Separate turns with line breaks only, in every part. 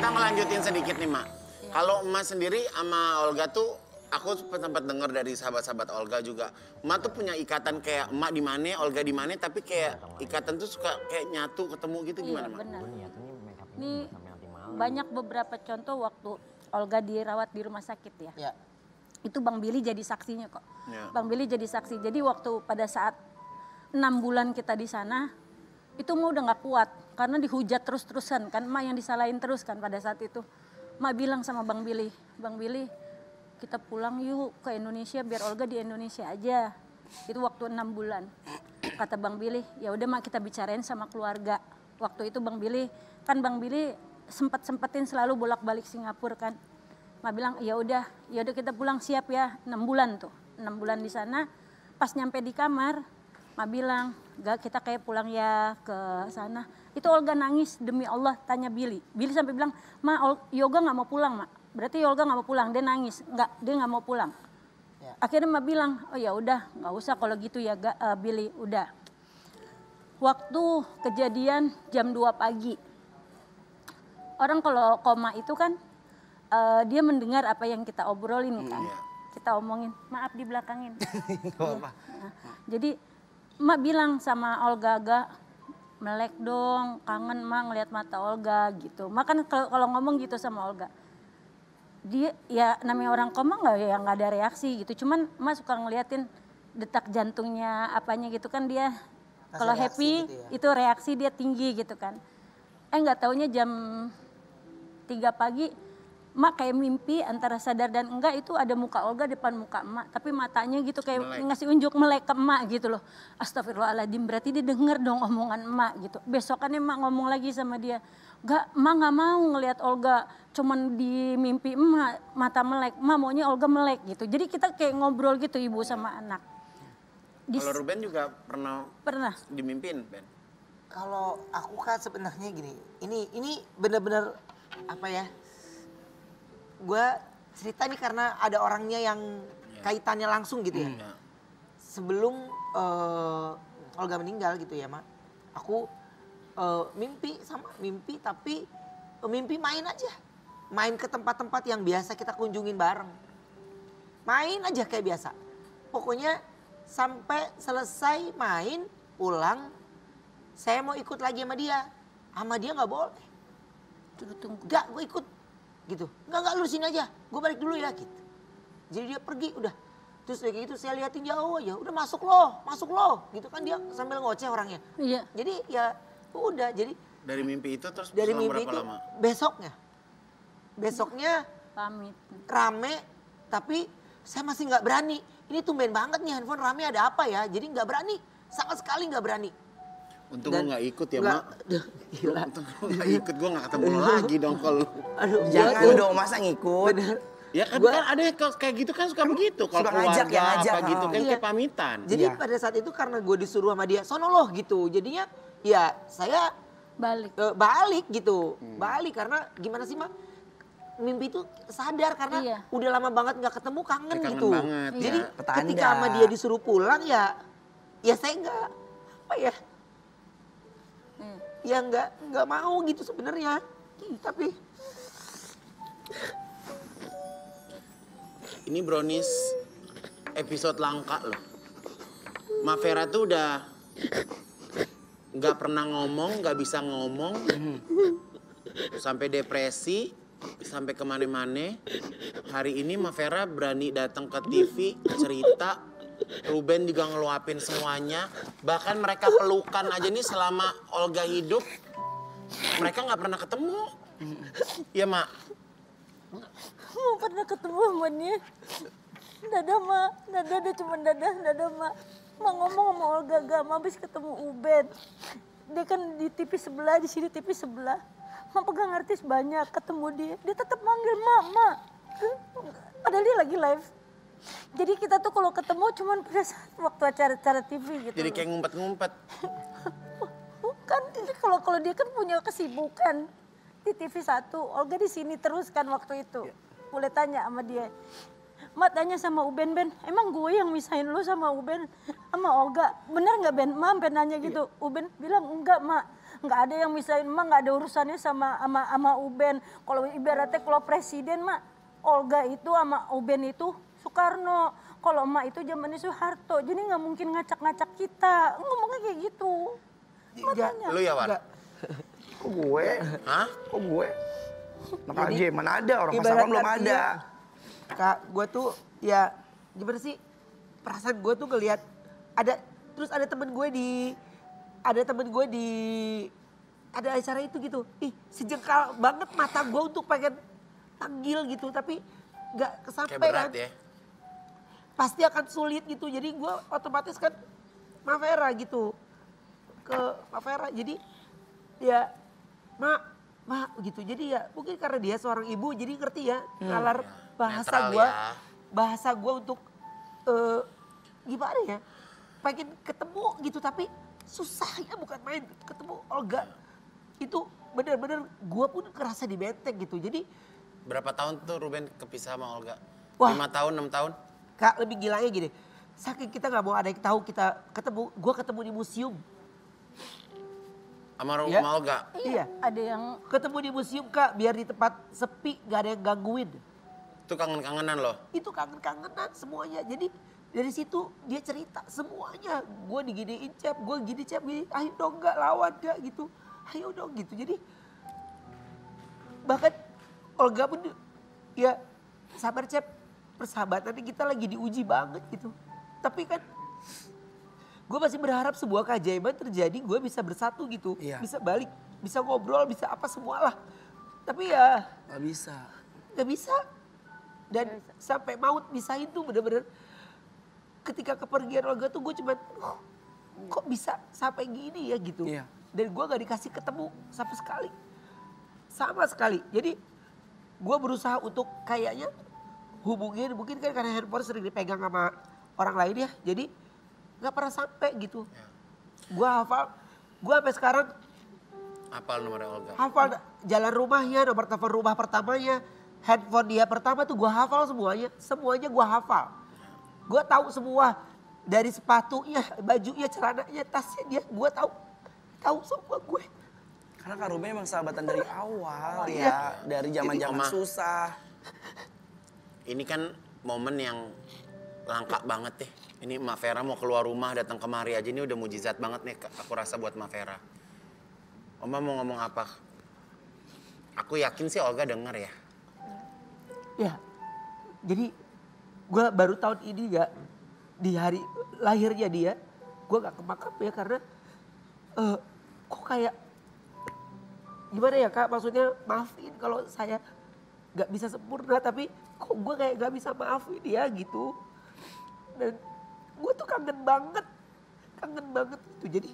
kita melanjutin sedikit nih, Mak. Kalau Emak sendiri sama Olga tuh aku sempat dengar dari sahabat-sahabat Olga juga. Emak tuh punya ikatan kayak emak di mana, Olga di mana, tapi kayak ikatan tuh suka kayak nyatu ketemu gitu gimana,
Iya
Mak?
benar.
Niatnya make up
Ini banyak beberapa contoh waktu Olga dirawat di rumah sakit ya.
Ya.
Itu Bang Billy jadi saksinya kok.
Ya.
Bang Billy jadi saksi. Jadi waktu pada saat enam bulan kita di sana, itu mau udah nggak kuat karena dihujat terus-terusan kan, emak yang disalahin terus kan pada saat itu. Emak bilang sama Bang Billy, Bang Billy kita pulang yuk ke Indonesia biar Olga di Indonesia aja. Itu waktu enam bulan. Kata Bang Billy, ya udah mak kita bicarain sama keluarga. Waktu itu Bang Billy, kan Bang Billy sempat sempetin selalu bolak-balik Singapura kan. Mak bilang ya udah, ya udah kita pulang siap ya. Enam bulan tuh, enam bulan di sana. Pas nyampe di kamar, Mak bilang, gak kita kayak pulang ya ke sana. Itu Olga nangis demi Allah tanya Billy. Billy sampai bilang, Ma Yoga nggak mau pulang mak. Berarti Olga nggak mau pulang. Dia nangis, nggak dia nggak mau pulang.
Ya.
Akhirnya Mak bilang, oh ya udah nggak usah kalau gitu ya ga, eh, Billy udah. Waktu kejadian jam 2 pagi. Orang kalau koma itu kan eh, dia mendengar apa yang kita obrolin kan.
iya.
Kita omongin, maaf di belakangin.
Gak.
Nah, jadi emak bilang sama Olga agak melek dong, kangen emak ngeliat mata Olga gitu. Emak kan kalau ngomong gitu sama Olga. Dia ya namanya orang koma nggak ya nggak ada reaksi gitu. Cuman emak suka ngeliatin detak jantungnya apanya gitu kan dia kalau happy
gitu ya.
itu reaksi dia tinggi gitu kan. Eh nggak taunya jam 3 pagi Mak kayak mimpi antara sadar dan enggak itu ada muka Olga depan muka emak. Tapi matanya gitu kayak
Melek.
ngasih unjuk melek ke emak gitu loh. Astagfirullahaladzim berarti dia denger dong omongan emak gitu. Besokannya emak ngomong lagi sama dia. Gak, emak gak mau ngelihat Olga cuman di mimpi emak mata melek. Emak maunya Olga melek gitu. Jadi kita kayak ngobrol gitu ibu sama anak. Di,
Kalau Ruben juga pernah
pernah.
dimimpin, Ben.
Kalau aku kan sebenarnya gini, ini ini benar-benar apa ya? Gue cerita nih karena ada orangnya yang kaitannya langsung gitu ya.
Ya.
Sebelum eh, Olga meninggal gitu ya, Mak. Aku eh, mimpi sama mimpi tapi eh, mimpi main aja. Main ke tempat-tempat yang biasa kita kunjungin bareng. Main aja kayak biasa. Pokoknya sampai selesai main, pulang, saya mau ikut lagi sama dia. Sama dia nggak boleh.
Tunggu, tunggu.
Enggak, gue ikut. Gitu. Enggak, enggak lu sini aja. Gue balik dulu ya gitu. Jadi dia pergi udah. Terus kayak gitu saya liatin jauh aja. Udah masuk loh, masuk loh. Gitu kan dia sambil ngoceh orangnya.
Iya.
Jadi ya udah. Jadi
Dari mimpi itu terus
dari mimpi
berapa
itu
lama?
besoknya. Besoknya
Pamit.
rame tapi saya masih nggak berani. Ini tumben banget nih handphone rame ada apa ya. Jadi nggak berani. Sama sekali nggak berani.
Untung lu gak ikut ya, Mak.
Duh, Gila.
Untung lu gak ikut, gue gak ketemu lu lagi dong kalau...
Aduh,
Jangan
gua-
dong, masa ngikut?
Bener.
Ya kan,
Gua-
kan ada yang kayak gitu kan suka begitu. Kalau
Suka ngajak, ya ngajak,
apa gitu kan
Iya.
kayak pamitan.
Jadi
Iya.
pada saat itu karena gue disuruh sama dia, sono loh gitu. Jadinya ya saya
Balik.
eh, balik gitu. Balik karena gimana sih mak? Mimpi itu sadar karena
Iya.
udah lama banget nggak ketemu kangen,
Kangen
gitu.
banget,
Jadi
ya.
Ketika sama dia disuruh pulang ya, ya saya nggak apa ya,
Hmm.
Ya nggak nggak mau gitu sebenarnya. Tapi
Ini brownies episode langka loh. Mavera tuh udah nggak pernah ngomong, nggak bisa ngomong, sampai depresi, sampai ke mana-mana. Hari ini Mavera berani datang ke TV cerita. Ruben juga ngeluapin semuanya. Bahkan mereka pelukan aja nih selama Olga hidup. Mereka nggak pernah ketemu. Ya mak.
Mau pernah ketemu sama dia. Dadah mak, dadah dia cuma dadah, dadah mak. Mak ngomong sama Olga gak, mak habis ketemu Uben. Dia kan di TV sebelah, di sini TV sebelah. Mak pegang artis banyak, ketemu dia. Dia tetap manggil mak. Padahal dia lagi live. Jadi kita tuh kalau ketemu cuman pada saat waktu acara-acara TV gitu.
Jadi kayak ngumpet-ngumpet.
Bukan, ini kalau kalau dia kan punya kesibukan di TV 1. Olga di sini terus kan waktu itu. Boleh tanya sama dia. Mak tanya sama Uben, Ben, emang gue yang misahin lu sama Uben sama Olga? Bener nggak Ben? Mak sampai nanya gitu. Uben bilang enggak, Mak. nggak ada yang bisa emak nggak ada urusannya sama sama sama Uben kalau ibaratnya kalau presiden mak Olga itu sama Uben itu Soekarno kalau emak itu zamannya Soeharto jadi nggak mungkin ngacak-ngacak kita ngomongnya kayak gitu makanya
Lu ya, Wan?
Kok gue?
Hah?
Kok gue? Enak aja, mana ada orang
Ibarat
pasangan belum ada.
Kak, gue tuh ya gimana sih? Perasaan gue tuh ngeliat ada terus ada temen gue di ada temen gue di ada acara itu gitu. Ih, sejengkal banget mata gue untuk pengen panggil gitu, tapi nggak
Kayak
kesampaian.
berat ya.
Pasti akan sulit gitu. Jadi gue otomatis kan Mavera gitu ke Mavera. Jadi ya mak mak gitu. Jadi ya mungkin karena dia seorang ibu jadi ngerti ya nalar bahasa gue
ya.
bahasa gue untuk eh, gimana ya pengen ketemu gitu tapi susahnya bukan main ketemu Olga itu bener-bener gue pun kerasa di benteng gitu jadi
Berapa tahun tuh Ruben kepisah sama Olga?
Wah.
Lima tahun, enam tahun?
Kak lebih gilanya gini. Saking kita nggak mau ada yang tahu kita ketemu gue ketemu di museum.
Sama
Ya.
sama Olga?
iya
ada yang
ketemu di museum kak biar di tempat sepi gak ada yang gangguin.
Itu kangen-kangenan loh.
itu kangen-kangenan semuanya. Jadi dari situ dia cerita semuanya. Gue diginiin cep. Gue gini cep gini. Ayo dong gak lawan gak gitu. Ayo dong gitu. Jadi bahkan Olga pun ya sabar cep persahabatan kita lagi diuji banget gitu. Tapi kan gue masih berharap sebuah keajaiban terjadi gue bisa bersatu gitu.
Iya.
bisa balik bisa ngobrol bisa apa semualah. Tapi ya
Gak bisa.
nggak bisa. Dan sampai maut misahin tuh bener-bener ketika kepergian Olga tuh gue cuman "Duh, kok bisa sampai gini ya? gitu.
Iya.
dan gue gak dikasih ketemu sama sekali. Sama sekali. Jadi gue berusaha untuk kayaknya hubungin mungkin kan karena handphone sering dipegang sama orang lain ya jadi nggak pernah sampai gitu gue hafal gue sampai sekarang
Apal nomornya Olga?
hafal jalan rumahnya, nomor telepon rumah pertamanya, handphone dia pertama tuh gue hafal semuanya, semuanya gue hafal. Gue tahu semua dari sepatunya, bajunya, celananya, tasnya dia, gue tahu, tahu semua gue.
Karena Kak Ruben emang sahabatan dari awal
Iya.
ya. Dari zaman-zaman
Oma.
susah.
Ini kan momen yang langka banget deh. Ini Mak Vera mau keluar rumah datang kemari aja ini udah mujizat banget nih aku rasa buat Mak Vera. Oma mau ngomong apa? Aku yakin sih Olga denger ya.
Ya, jadi gue baru tahun ini gak di hari lahirnya dia, gue gak ke makam ya karena eh kok kayak gimana ya kak maksudnya maafin kalau saya gak bisa sempurna tapi kok gue kayak gak bisa maafin dia gitu. Dan gue tuh kangen banget kangen banget itu jadi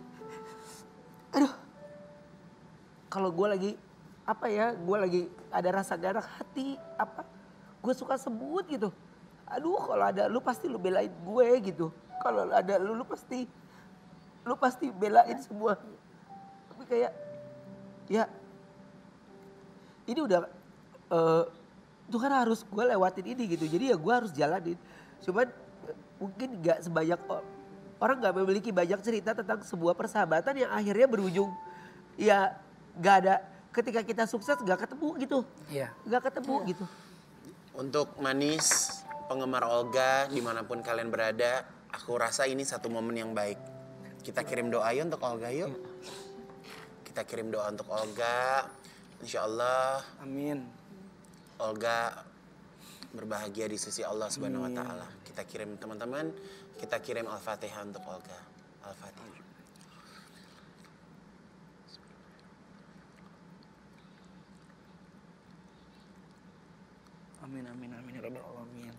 aduh kalau gue lagi apa ya gue lagi ada rasa gak enak hati apa gue suka sebut gitu. Aduh kalau ada lu pasti lu belain gue gitu. Kalau ada lu lu pasti lu pasti belain semua. Tapi kayak ya ini udah eh Tuhan harus gue lewatin ini gitu jadi ya gue harus jalanin cuman mungkin gak sebanyak orang gak memiliki banyak cerita tentang sebuah persahabatan yang akhirnya berujung ya gak ada ketika kita sukses gak ketemu gitu
Iya.
gak ketemu gitu
Untuk manis, penggemar Olga, di mana pun kalian berada, aku rasa ini satu momen yang baik. Kita kirim doa yuk untuk Olga yuk. Kita kirim doa untuk Olga. Insya Allah
Amin.
Olga berbahagia di sisi Allah Subhanahu wa taala. Kita kirim teman-teman, kita kirim Al-Fatihah untuk Olga. Al-Fatihah.
Amin, amin, amin. Ya Rabbal Alamin.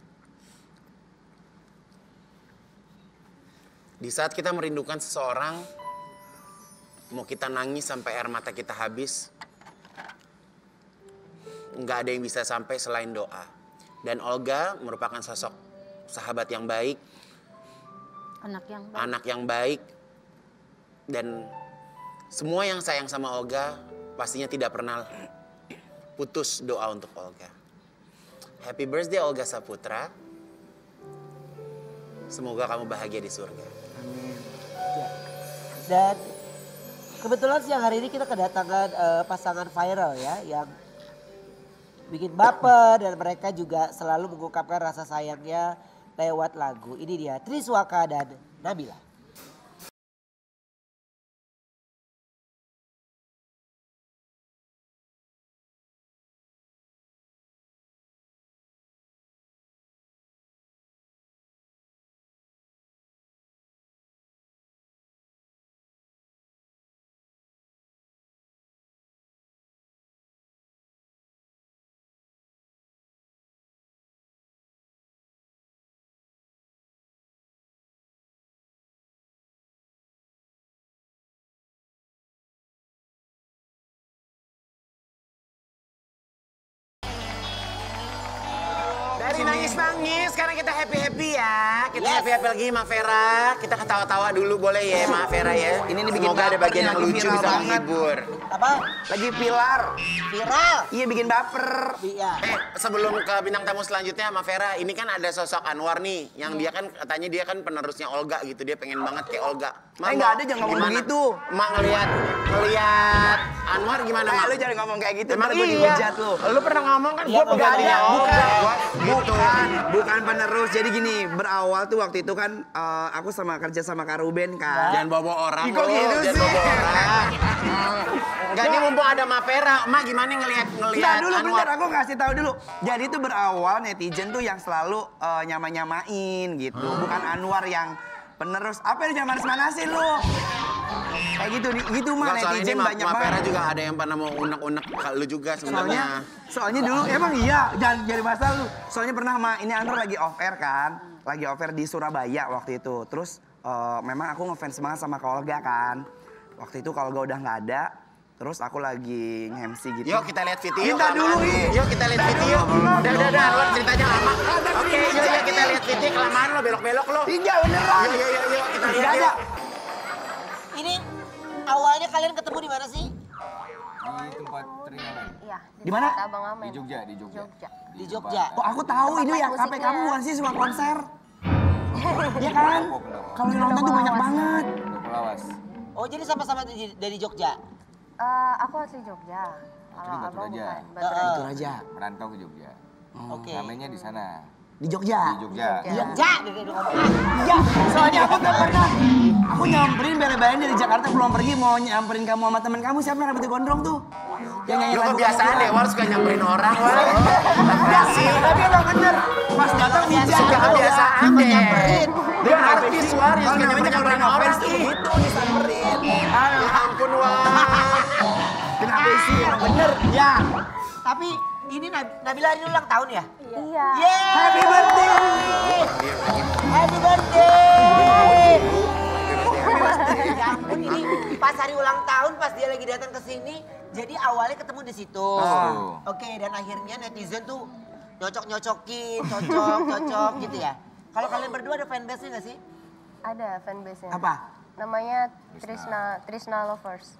Di saat kita merindukan seseorang, mau kita nangis sampai air mata kita habis, nggak ada yang bisa sampai selain doa. Dan Olga merupakan sosok sahabat yang baik,
anak yang baik.
anak yang baik, dan semua yang sayang sama Olga pastinya tidak pernah putus doa untuk Olga. Happy birthday Olga Saputra. Semoga kamu bahagia di surga.
Amin.
Ya. Dan Kebetulan siang hari ini kita kedatangan eh, pasangan viral ya yang bikin baper dan mereka juga selalu mengungkapkan rasa sayangnya lewat lagu. Ini dia Triswaka dan Nabila.
Nangis-nangis, sekarang kita happy-happy ya. Kita
Yes.
happy-happy lagi sama Vera. Kita ketawa-tawa dulu boleh ya sama Vera ya.
Ini nih bikin
Semoga ada bagian
nih,
yang lucu bisa
banget.
menghibur.
Apa?
Lagi pilar.
Viral.
Iya bikin baper.
Iya.
Eh, sebelum ke bintang tamu selanjutnya sama Vera, ini kan ada sosok Anwar nih, yang dia kan katanya dia kan penerusnya Olga gitu, dia pengen banget kayak Olga.
Eh, nggak ada, jangan ngomong begitu.
Mak ngelihat ngelihat Anwar gimana,
Eh,
Mak?
lu jangan ngomong kayak gitu,
Emang iya.
dihujat lu.
Lu pernah ngomong kan
Iya,
ada,
Olga.
bukan.
Gitu.
Bukan, bukan penerus. Jadi gini, berawal tuh waktu itu kan eh, aku sama kerja sama Kak Ruben kan.
Jangan bawa orang
kok gitu
jangan
sih?
bawa orang. Enggak, ini mumpung ada Ma Vera. Ma gimana ngelihat ngelihat
dulu
Anwar?
bentar, aku kasih tahu dulu. Jadi itu berawal netizen tuh yang selalu eh, nyama-nyamain gitu. Bukan Anwar yang penerus. Apa yang jangan manas-manasin lu? Kayak gitu, gitu mah
soalnya
netizen banyak banget.
juga ada yang pernah mau unek-unek lu juga
Soalnya,
sebenarnya.
soalnya dulu emang iya, jangan jadi masalah lu. Soalnya pernah ma, ini Anwar lagi off air kan, lagi off air di Surabaya waktu itu. Terus eh, memang aku ngefans banget sama Kak Olga kan. Waktu itu kalau udah nggak ada, terus aku lagi nge-MC gitu.
Yuk kita lihat video. Kelamaan.
dulu, Ih.
Yuk kita lihat video. Udah, udah, udah. Anwar ceritanya lama. Oke, yuk, yuk kita lihat video. Kelamaan lo, belok-belok lo.
Iya beneran.
Yuk, yuk, yuk, yuk. Kita lihat yuk.
Awalnya kalian ketemu di mana sih?
di tempat teringalan
Iya,
Di mana?
tempat Abang Amen.
di Jogja di Jogja
Jogja.
Di Jogja.
Oh aku tahu ini ya
musiknya.
kamu bukan sih suka konser. Iya kan? Kalau yang nonton tuh banyak banget.
Lawas
Oh jadi sama-sama dari, Jogja?
Eh, aku asli Jogja. Kalau
Batu
abang
Raja.
bukan. Batu Raja.
Itu aja
merantau ke Jogja
Oke.
namanya di sana
di Jogja.
di Jogja
Jogja.
Jogja, ngomong.
Iya, soalnya aku tuh pernah. Aku nyamperin bela-belain dari Jakarta pulang pergi mau nyamperin kamu sama temen kamu siapa yang rambutnya gondrong tuh? Yang nyanyi lagu
kebiasaan
kamu
deh, War suka nyamperin orang, War. Enggak sih.
Tapi emang bener, pas datang hujan.
Suka kebiasaan deh.
nyamperin.
Dia artis, War. Yang suka nyamperin
nyamperin
orang.
tuh gitu, disamperin.
Ya ampun, War.
Kenapa sih? Bener. Ya.
Tapi ini Nab- Nabila hari ini ulang tahun ya?
Iya.
Yeay!
Happy birthday.
Happy birthday! Ya ampun ini pas hari ulang tahun pas dia lagi datang ke sini jadi awalnya ketemu di situ.
Oh.
Oke dan akhirnya netizen tuh nyocok-nyocokin, cocok, cocok gitu ya. Kalau kalian berdua ada fanbase-nya nggak sih?
Ada fanbase-nya.
Apa?
Namanya Trisna Trisna Lovers.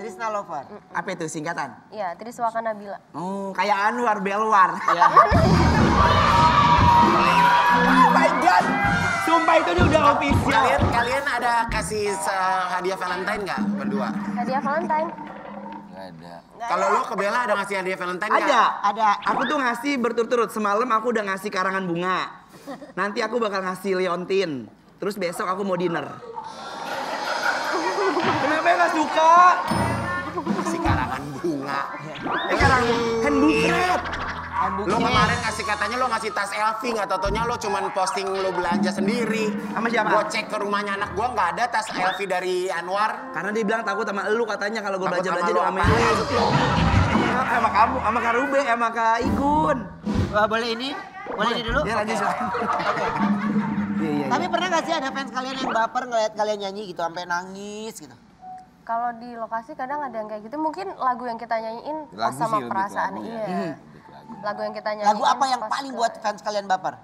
Trisna Lover.
Apa itu singkatan?
Iya, Triswaka Nabila.
Oh, kayak Anwar Belwar.
Ya.
oh my god. Sumpah itu dia udah official.
Kalian kalian ada kasih hadiah Valentine nggak berdua?
Hadiah Valentine.
nggak ada
Kalau lo ke Bella ada ngasih hadiah Valentine nggak?
Ada,
Ada.
Aku tuh ngasih berturut-turut. Semalam aku udah ngasih karangan bunga. Nanti aku bakal ngasih liontin. Terus besok aku mau dinner. Kenapa nggak suka?
Kasih karangan bunga.
Eh, karang hand bukret.
Lo kemarin ngasih katanya lo ngasih tas LV nggak totonya lo cuman posting lo belanja sendiri.
Sama siapa?
Gue cek ke rumahnya anak gue nggak ada tas LV dari Anwar.
Karena dia bilang takut sama elu katanya kalau gue belanja belanja
lu
diomelin. Sama- Sama kamu, sama Kak Rube, sama Kak Igun.
Wah, boleh ini? Boleh ini dulu?
Ya lanjut silakan.
Oke.
Iya iya.
Tapi
iya.
pernah gak sih ada fans kalian yang baper ngeliat kalian nyanyi gitu sampai nangis gitu?
Kalau di lokasi kadang ada yang kayak gitu. Mungkin lagu yang kita nyanyiin pas
Lagu
sama
sih lebih ke
perasaan.
lagu ya.
Iya.
Lebih ke lagu.
Yang kita nyanyiin.
Lagu apa yang
pas
paling
ke-
buat fans kalian baper?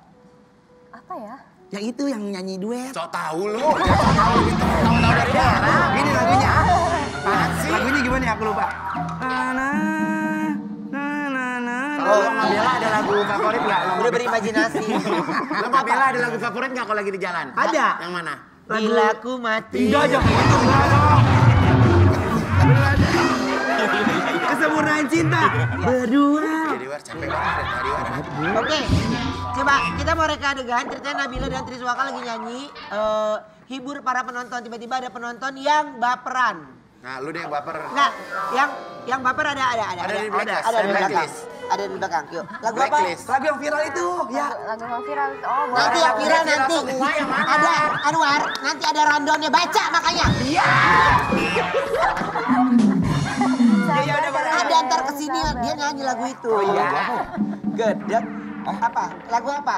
Apa ya?
Yang itu yang nyanyi duet.
Sok tahu lo. Sok tahu. Tahu-tahu dari daerah.
Ini lagunya.
Apaan sih?
Lagunya gimana ya aku lupa. Na na na na na.
Kalau lo sama Bella ada lagu favorit nggak?
Udah berimajinasi.
Lo sama Bella ada lagu favorit nggak kalau lagi di jalan?
Ada.
Yang mana?
Lagu-
Bila ku mati.
Enggak jangan gitu. Enggak. Kesempurnaan cinta berdua.
Oke, coba kita mau reka adegan ceritanya Nabila dan Triswaka lagi nyanyi eh, hibur para penonton tiba-tiba ada penonton yang baperan.
Nah, lu deh yang baper.
Nah, yang yang baper ada ada ada
Ada di
ada
blacklist,
ada di belakang. Ada di belakang. Yuk, lagu apa?
Lagu yang viral itu, ya.
Lagu yang viral itu. Oh, boleh.
Nanti yang viral nanti ada Anwar, nanti ada randonnya baca makanya.
Iya, iya
lagu itu.
Oh iya.
Gedek. Apa? Lagu apa?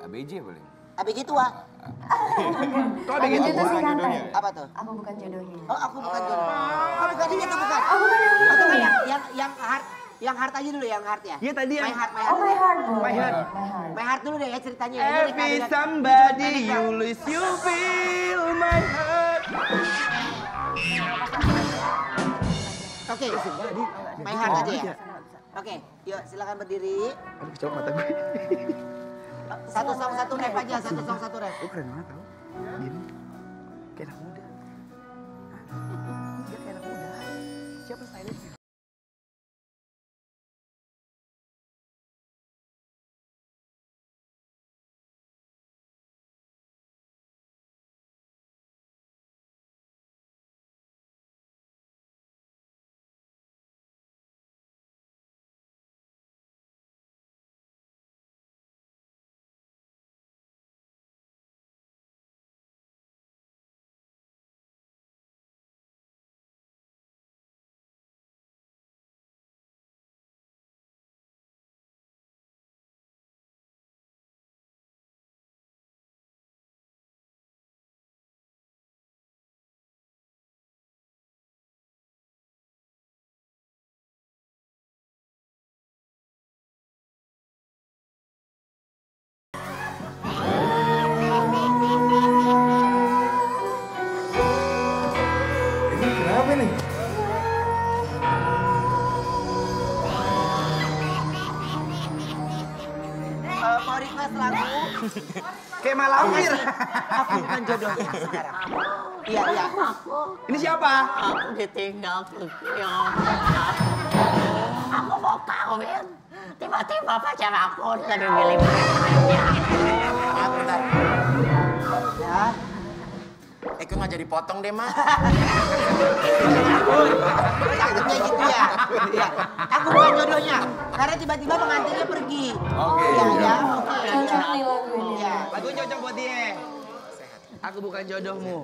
ABJ paling.
ABG tua.
Kok
Lagu
begitu?
itu sih santai.
Apa tuh?
Aku bukan jodohnya.
Oh, aku bukan jodoh. Oh, bukan ini tuh bukan. Oh, bukan nggak yang yang yang heart yang heart aja dulu yang heart ya.
Iya, tadi yang-
My heart, my
Oh,
heart.
my heart.
My heart.
My heart.
My heart dulu deh ya ceritanya. Ini
Every somebody you lose you feel my heart.
Oke. My heart aja ya. Oke, yuk silakan berdiri.
Aduh, coba mata gue.
Satu song satu rap aja, satu song satu rap.
Gue keren banget tau. Gini. Kayak anak muda. Dia kayak anak muda. Siapa stylistnya?
Request lagu?
Kayak malampir.
Aku bukan jodohnya sekarang. Iya, iya.
Ini siapa?
Aku ditinggal Priscil. Aku mau kawin. Tiba-tiba pacar aku lebih milih pacarnya.
Bentar.
Ya.
Kok nggak jadi potong deh, Mas?
Takutnya gitu ya. Iya. Aku bukan jodohnya. Karena tiba-tiba pengantinnya pergi.
Oke.
Iya, ya. Oke.
Cocok nih lagu ini.
Iya.
Lagu cocok buat dia. Aku bukan jodohmu.